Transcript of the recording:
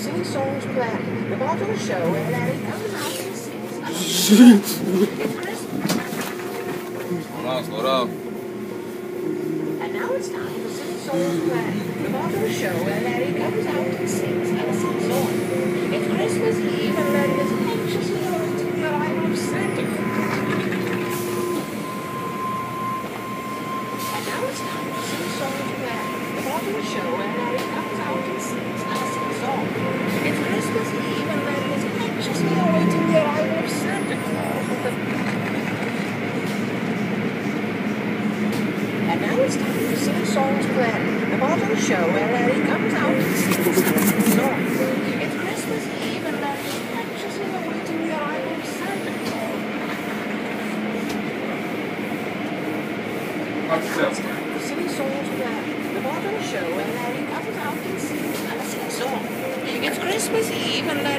silly songs play. The the show where Larry comes out and sings. it's Christmas. Slow down. And now it's time for silly songs play. The the show where Larry comes out and sings a silly song. It's Christmas Eve and Larry is anxiously awaiting the arrival of Santa. And now it's time for sing songs play. The the show where Larry comes out and sings a silly song. It's Christmas Eve and Larry is anxiously awaiting the arrival of Santa Claus. And now it's time for Silly Songs Play, the part of the show where Larry comes out and sings a silly song. It's Christmas Eve and Larry is anxiously awaiting the arrival of Santa Claus. Silly Songs Play, the part show where Larry comes out and sings a silly song. It's Christmas Eve and Larry